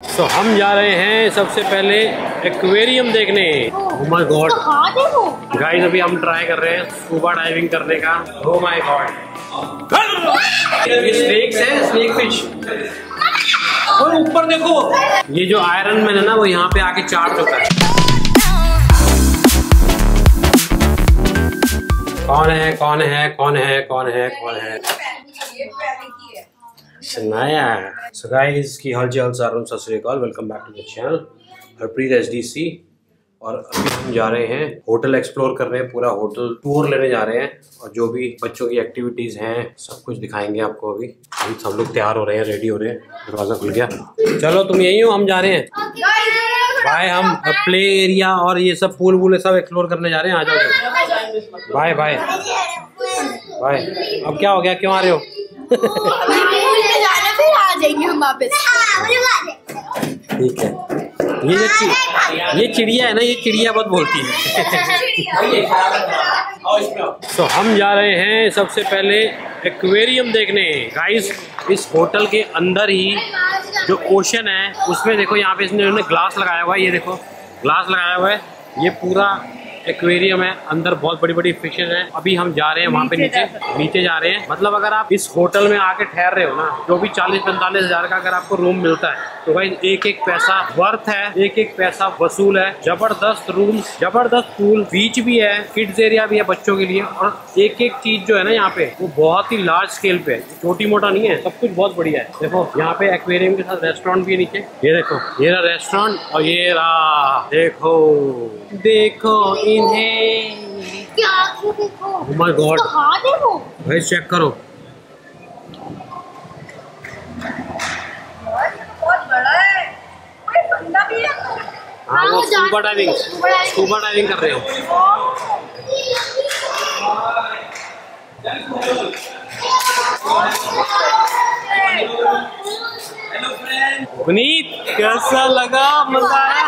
तो हम जा रहे हैं सबसे पहले एक्वेरियम देखने। Oh my god कहाँ गाइस अभी हम ट्राई कर रहे हैं स्कूबा डाइविंग करने का। Oh my god ये स्नेक्स है स्नेक फ़िश और ऊपर देखो ये जो आयरन मैन है ना वो यहाँ पे आके चार चुका है। कौन है कौन है कौन है कौन है कौन है? सुनाया सो गाइस की हाल चाल सारुण सत श्रीकाल welcome back to the channel Harpreet H और अभी हम जा रहे हैं होटल एक्सप्लोर कर रहे हैं, पूरा होटल टूर लेने जा रहे हैं। और जो भी बच्चों की एक्टिविटीज़ हैं, सब कुछ दिखाएँगे आपको अभी। अभी सब लोग तैयार हो रहे हैं रेडी हो रहे हैं। दरवाज़ा खुल गया। चलो, तुम यही हो, हम जा रहे हैं। बाय हम प्ले एरिया और ये सब पूल वूल सब एक्सप्लोर करने जा रहे हैं। आ जाओ बाय बाय बाय अब क्या हो गया? क्यों आ रहे हो? वापस। ठीक है। ये चि- ये चिड़िया है ना, ये चिड़िया बहुत बोलती है। तो हम जा रहे हैं सबसे पहले एक्वेरियम देखने। गाइस इस होटल के अंदर ही जो ओशन है, उसमें देखो यहाँ पे इसने ग्लास लगाया हुआ है, ये देखो। ग्लास लगाया हुआ है। ये पूरा एक्वेरियम है अंदर बहुत बड़ी बड़ी फिशेज हैं। अभी हम जा रहे हैं वहाँ पे नीचे नीचे जा रहे हैं। मतलब अगर आप इस होटल में आके ठहर रहे हो ना जो भी चालीस पैंतालीस हज़ार का अगर आपको रूम मिलता है तो भाई एक एक पैसा वर्थ है एक एक पैसा वसूल है। ज़बरदस्त रूम ज़बरदस्त पूल बीच भी है किड्स एरिया भी है बच्चों के लिए। और एक एक चीज़ जो है ना यहाँ पे वो बहुत ही लार्ज स्केल पे है। छोटी मोटा नहीं है सब कुछ बहुत बढ़िया है। देखो यहाँ पे एक्वेरियम के साथ रेस्टोरेंट भी है नीचे। ये देखो ये रहा रेस्टोरेंट और ये रहा देखो देखो क्या देखो? Oh my God. कहाँ थे वो? भाई चेक करो। बहुत बड़ा है। कोई बंदा भी है हाँ वो हाँ, जान- scuba diving scuba diving. Scuba diving कर रहे हो। पुनीत कैसा लगा? मज़ा आया?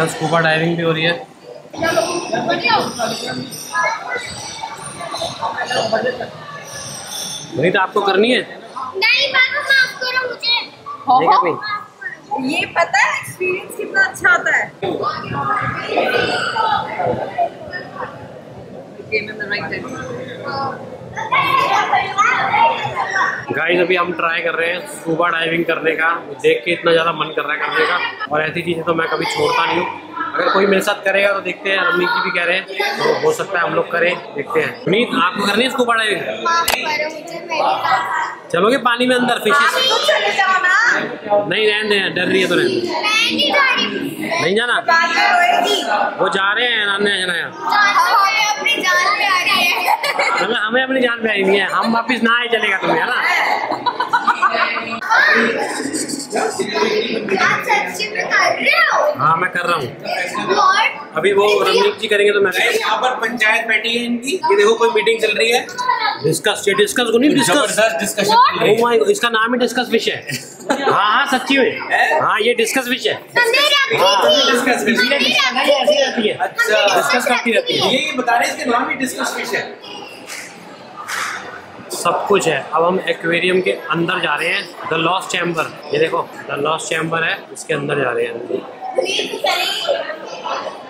अंदर स्कूबा डाइविंग भी हो रही है। पुनीत आपको करनी है। नहीं माफ़ करो मुझे। ये पता है एक्सपीरियंस कितना अच्छा आता है। Came in the right time. Guys अभी हम ट्राई कर रहे हैं स्कूबा डाइविंग करने का। देख के इतना ज़्यादा मन कर रहा है करने का। और ऐसी चीज़ें तो मैं कभी छोड़ता नहीं हूँ। अगर कोई मेरे साथ करेगा तो देखते हैं रमनीत जी भी कह रहे हैं। तो हो सकता है हम लोग करें देखते हैं। पुनीत आपको करनी है स्कूबा डाइविंग चलोगे पानी में अंदर फिशेस तो नहीं रहने डर रही है तो रहने नहीं नहीं जाना? वो जा रहे हैं नाने जनाया मतलब हमें अपनी जान पे आई नहीं है हम वापिस ना आए चलेगा तुम्हें है ना आप सच्ची में कर रहे हो हाँ मैं कर रहा हूँ अभी वो रमनीत जी करेंगे तो मैं यहाँ पर पंचायत बैठी है इनकी ये देखो कोई मीटिंग चल रही है डिस्कस ये डिस्कस को नहीं discuss discussion Oh my God, इसका नाम ही डिस्कस विषय है हाँ हाँ सच्ची में हाँ ये डिस्कस है हाँ रखी डिस्कस है, ये ऐसी रहती है अच्छा डिस्कस करती रहती है ये ये बता रहे हैं इसके नाम ही डिस्कस फ़िश है सब कुछ है। अब हम एक्वेरियम के अंदर जा रहे हैं। द लॉस्ट चैम्बर ये देखो द लॉस्ट चैम्बर है इसके अंदर जा रहे हैं।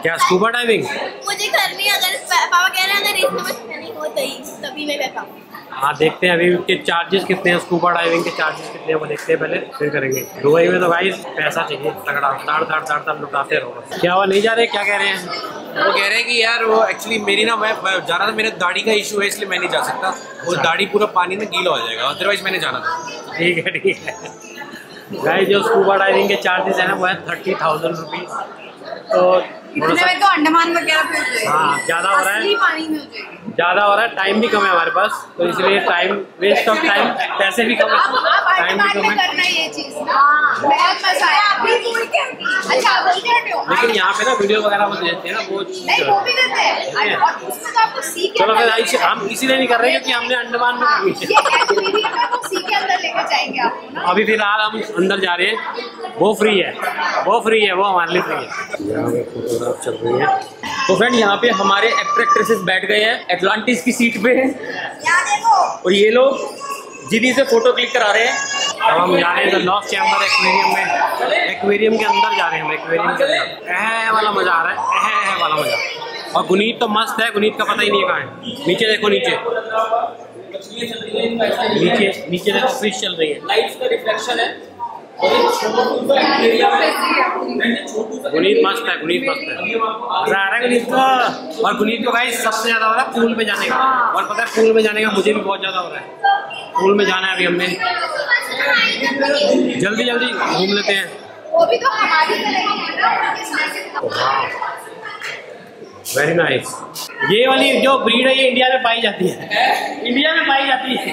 क्या स्कूबा डाइविंग मुझे करनी अगर पापा कह रहे हैं अगर इसमें नहीं हो तो तभी मैं पाऊँ हाँ। देखते हैं अभी के चार्जेस कितने हैं। स्कूबा डाइविंग के चार्जेस कितने हैं वो देखते हैं पहले फिर करेंगे। दुबई में तो भाई पैसा चाहिए तगड़ा ताड़ ताड़ ताड़ ताड़ लुटाते रहो। क्या हुआ नहीं जा रहे? क्या कह रहे हैं? वो कह रहे हैं कि यार वो एक्चुअली मेरी ना मैं जाना जा रहा था मेरे दाढ़ी का इशू है इसलिए मैं नहीं जा सकता। वो अच्छा। दाढ़ी पूरा पानी में गीला हो जाएगा अदरवाइज़ मैंने जाना था। ठीक है ठीक है। भाई जो स्कूबा डाइविंग के चार्जेस हैं ना वो है थर्टी थाउज़ेंड रुपीज़ तो इतने में तो अंडमान वगैरह हो जाएगी। हाँ, ज़्यादा हो रहा है। असली पानी में हो जाएगी। ज़्यादा हो रहा है टाइम भी कम है हमारे पास तो इसलिए टाइम वेस्ट ऑफ़ टाइम पैसे भी कम है। टाइम भी कम है। करना ये चीज़ बहुत मज़ा आया। आप भी भूल के अच्छा लेकिन यहाँ पे ना वीडियो वगैरह वो देते हैं ना वो नहीं वो भी देते हैं। और उसमें तो आपको सी के चलो फिर हम इसीलिए नहीं कर रहे क्योंकि हमने अंडमान में हाँ, करनी ये एक्वेरियम वो सी के अंदर लेकर जाएँगे अभी फ़िलहाल हम अंदर जा रहे हैं। वो फ्री है। वो फ्री है वो हमारे लिए फ्री है। यहाँ पे फोटोग्राफ चल रही है। तो फ्रेंड यहाँ पे हमारे एक्टर एक्ट्रेसेस बैठ गए हैं। एटलांटिस की सीट पे और ये लोग दीदी से फ़ोटो क्लिक करा रहे हैं। अब हम जा रहे हैं लॉस चैम्बर एक्वेरियम में। एक्वेरियम के अंदर जा रहे हैं हम एक्वेरियम के अंदर। वाला मज़ा आ रहा है। एह एह वाला मज़ा। और गुनीत तो मस्त है गुनीत का पता ही नहीं है कहाँ है। नीचे देखो नीचे। नीचे नीचे देखो फ़िश चल रही है। लाइट्स का रिफ्लेक्शन है। गुनीत मस्त है, गुनीत मस्त है। मज़ा आ रहा है गुनीत और गुनीत को भाई सबसे ज़्यादा हो रहा है पूल में जाने का। और पता है, पूल में जाने का मुझे भी बहुत ज़्यादा हो रहा है। पूल में जाना है अभी हमने। जल्दी जल्दी घूम लेते हैं। वेरी नाइस ये वाली जो ब्रीड है, ये इंडिया में पाई जाती है। इंडिया में पाई जाती है।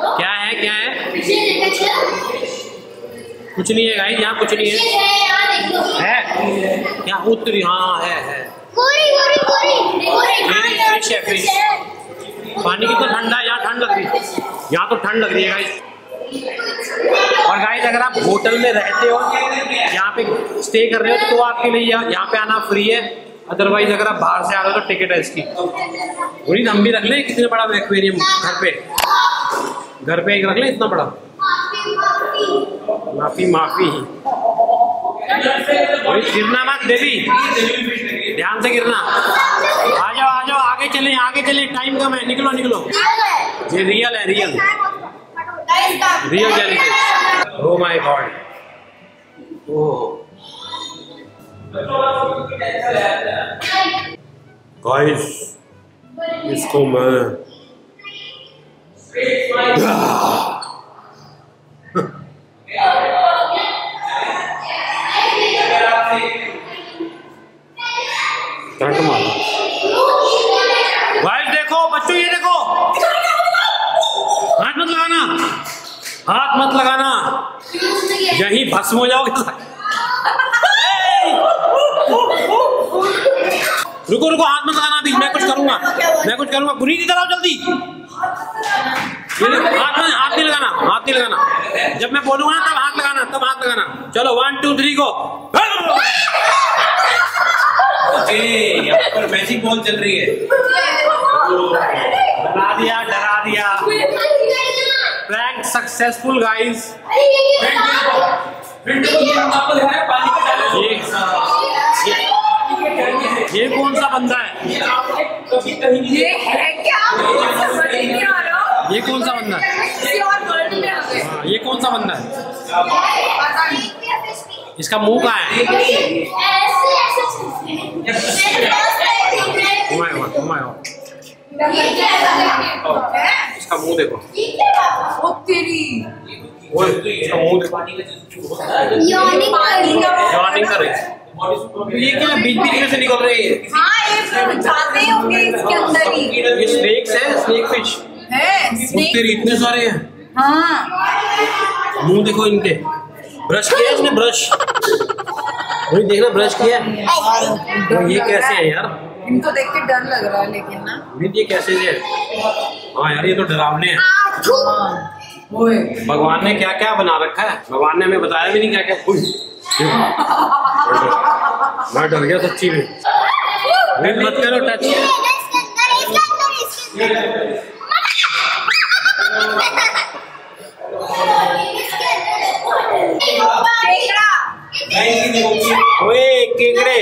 क्या है क्या है? कुछ नहीं है गाइस यहाँ कुछ नहीं है। है? क्या उत्तरी? हाँ है है। पानी कितना ठंडा है, यहाँ ठंड लग रही है। यहाँ तो ठंड लग रही है गाइस और गाइस अगर आप होटल में रहते हो, यहाँ पे स्टे कर रहे हो तो आपके लिए यहाँ पे आना फ्री है। अदरवाइज़ अगर आप बाहर से आ रहे हो तो टिकट है इसकी। हम भी रख लें, कितने बड़ा एक्वेरियम घर पे? घर पे एक रख लें, इतना बड़ा। माफ़ी माफ़ी। गिरना मत, देवी। ध्यान से गिरना। आ जाओ आ जाओ, आगे चले आगे चले। टाइम कम है, निकलो निकलो। ये रियल है real real jellyfish oh my god oh guys इसको मैं देखो, बच्चों, ये देखो। हाथ मत लगाना। हाथ मत लगाना। यही भस्म हो जाओगे। रुको रुको, हाथ मत लगाना अभी। मैं कुछ करूँगा। मैं कुछ करूँगा। गुनी की तरफ़ जल्दी। हाथ में हाथ नहीं लगाना हाथ नहीं लगाना। जब मैं बोलूँगा ना तब हाथ लगाना तब हाथ लगाना। चलो वन टू थ्री को यहाँ पर मैजिक बॉल चल रही है। डरा दिया डरा दिया। प्रैंक सक्सेसफुल गाइस है ये कौन सा बंदा है? ये है क्या? ये कौन सा बंदा है? हाँ, ये कौन सा बंदा है? इसका मुँह कहाँ है? इसका मुँह देखो। ओ तेरी ओए, इसका मुँह देखो। जॉइनिंग कर रही है। ये क्या बीच बीच में से निकल रही है? हाँ ये जाते होंगे इसके अंदर ही। ये स्नेक्स है स्नेक फ़िश है तेरे इतने सारे हैं। हाँ। मुँह देखो इनके। ब्रश किया इसने ब्रश? वही देखना ब्रश किया तो ये कैसे है यार? इनको देख के डर लग रहा है लेकिन ना। ये कैसे है? हाँ यार ये तो डरावने हैं। भगवान ने क्या क्या बना रखा है? भगवान ने हमें बताया भी नहीं क्या क्या मैं डर गया सच्ची में। मत करो टच ओए केकड़े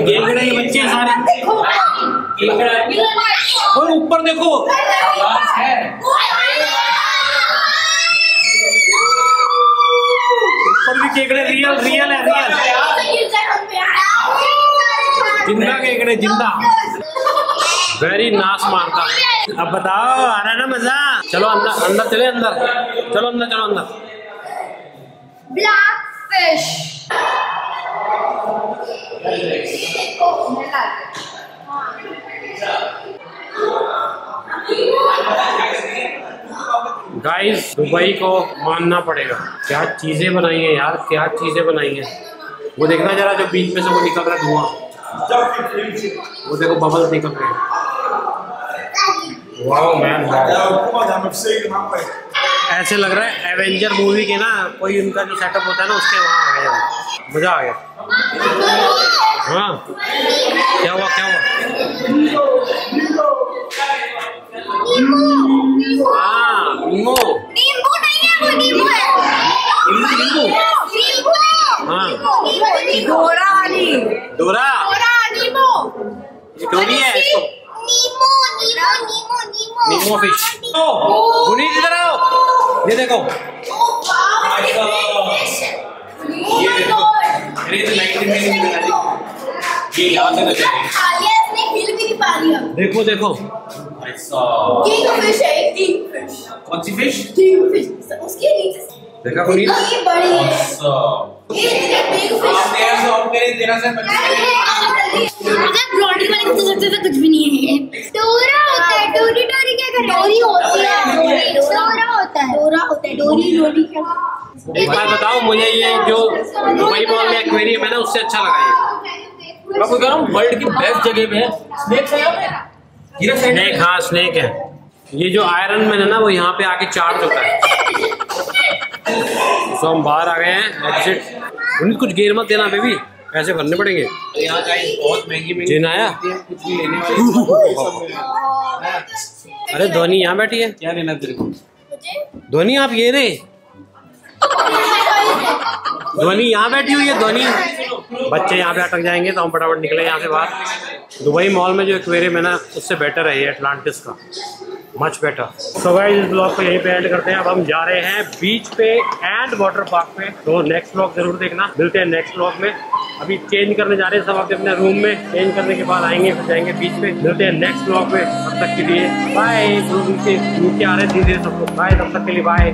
केकड़े ऊपर देखो ऊपर भी केकड़े रियल रियल है रियल ज़िंदा। केकड़े ज़िंदा वेरी नाश मारता अब बताओ आ रहा है ना मज़ा। चलो अंदर अंदर चले अंदर। चलो अंदर चलो अंदर। ब्लैक फ़िश गाइस दुबई को मानना पड़ेगा। क्या चीज़ें बनाई हैं यार क्या चीज़ें बनाई हैं। वो देखना जरा जो बीच में से वो निकल रहा है धुआँ। वो देखो बबल निकल रहे हैं। ऐसे लग रहा है एवेंजर मूवी के ना कोई उनका जो सेटअप होता है ना उसके वहाँ आ गए हम मज़ा आ गया। हाँ। क्या हुआ क्या हुआ? हाँ नींबू। नींबू नहीं है वो नींबू है। नींबू नींबू। नींबू है। हाँ। नींबू नींबू घोड़ा वाली डोरा डोरी है इसको नींबू नींबू नींबू ओ पुनीत इधर आओ। ये देखो। ये तो यहाँ से नज़र आलिया इसने हिल भी नहीं पा रही अब देखो देखो। किंग फ़िश है किंग फ़िश कौन सी फ़िश किंग फ़िश उसके नीचे देखा पुनीत ये बड़ी है। ये बिग फ़िश तेरह सौ तेरह से पच्चीस अगर ब्रॉडी वाले को तो सकते तो कुछ भी नहीं है डोरा होता है डोरी डोरी क्या कर डोरी होती है डोरा होता है है क्या? एक बार बताओ मुझे ये जो दुबई मॉल में एक्वेरियम है ना उससे अच्छा लगा ये। मैं कह रहा हूँ वर्ल्ड की बेस्ट जगह पे है। स्नेक है स्नेक हाँ? स्नेक है। ये जो आयरन मैन है ना वो यहाँ पे आके चार्ज होता है। तो हम बाहर आ गए हैं एग्जिट उन्हें कुछ गेर मत देना बेबी पैसे भरने पड़ेंगे। यहाँ बहुत महँगी महँगी जिन आया? कुछ भी लेने वाले। अरे धोनी यहाँ बैठी है? क्या लेना तेरे को? धोनी आप ये रे धोनी यहाँ बैठी हुई है धोनी बच्चे यहाँ पे अटक जाएँगे तो हम फटाफट निकले यहाँ से बाहर। दुबई मॉल में जो एक्वेरियम है ना, उससे बेटर है ये एटलांटिस का। मच बेटर सो गाइस इस ब्लॉग को यहीं पे एंड करते हैं। अब हम जा रहे हैं बीच पे एंड वाटर पार्क पे। तो नेक्स्ट ब्लॉग ज़रूर देखना। मिलते हैं नेक्स्ट ब्लॉग में। अभी चेंज करने जा रहे हैं, सब अपने अपने रूम में चेंज करने के बाद आएँगे, फिर जाएँगे बीच पे मिलते हैं नेक्स्ट ब्लॉग में, तब तक के लिए बाय नीचे नीचे आ रहे हैं धीरे धीरे सबको बाय तब तक के लिए बाय